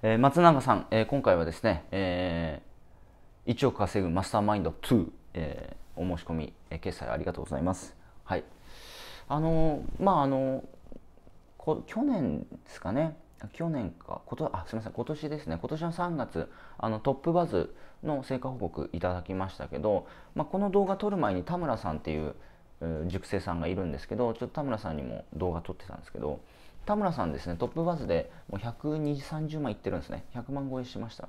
えー、松永さん、えー、今回はですね、えー、1億稼ぐマスターマインド2、えー、お申し込み、えー、決済ありがとうございます。はい。あのー、まあ、あのー、去年ですかね、去年か、ことあすみません、今年ですね、今年の3月、あのトップバズの成果報告いただきましたけど、まあ、この動画撮る前に田村さんっていう塾生さんがいるんですけど、ちょっと田村さんにも動画撮ってたんですけど、田村さんですね、トップバズでもう120、30万いってるんですね。100万超えしました。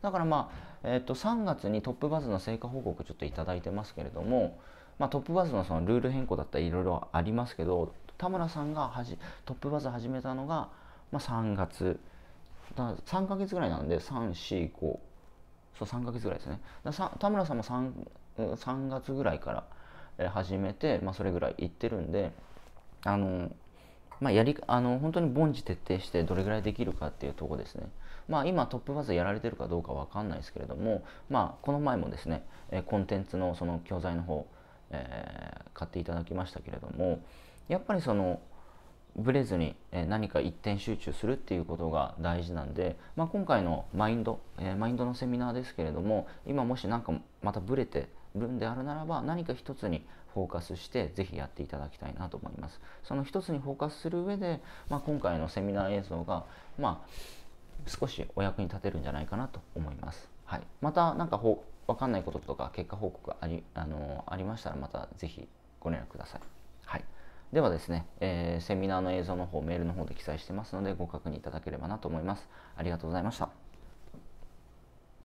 だからまあ、え、ー、と、3月にトップバズの成果報告ちょっといただいてますけれども、まあ、トップバズのそのルール変更だったりいろいろありますけど、田村さんがはじトップバズ始めたのが、まあ、3月、だ3ヶ月ぐらいなんで、3、4、5、そう、3ヶ月ぐらいですね。田村さんも 3, 3月ぐらいから始めて、まあ、それぐらい行ってるんで、あの、まあ、やりあの本当に凡事徹底してどれぐらいできるかっていうとこですね。まあ、今トップバズやられてるかどうかわかんないですけれども、まあ、この前もですねコンテンツのその教材の方、えー、買っていただきましたけれどもやっぱりそのブレずに何か一点集中するっていうことが大事なんで、まあ、今回のマインド、えー、マインドのセミナーですけれども今もし何かまたブレてるんであるならば何か一つにフォーカスしてぜひやっていただきたいなと思います。その一つにフォーカスする上で、まあ、今回のセミナー映像が、まあ、少しお役に立てるんじゃないかなと思います。はい、また何かほ分かんないこととか結果報告ありあのありましたらまたぜひご連絡ください。はい、ではですね、えー、セミナーの映像の方メールの方で記載してますのでご確認いただければなと思います。ありがとうございました。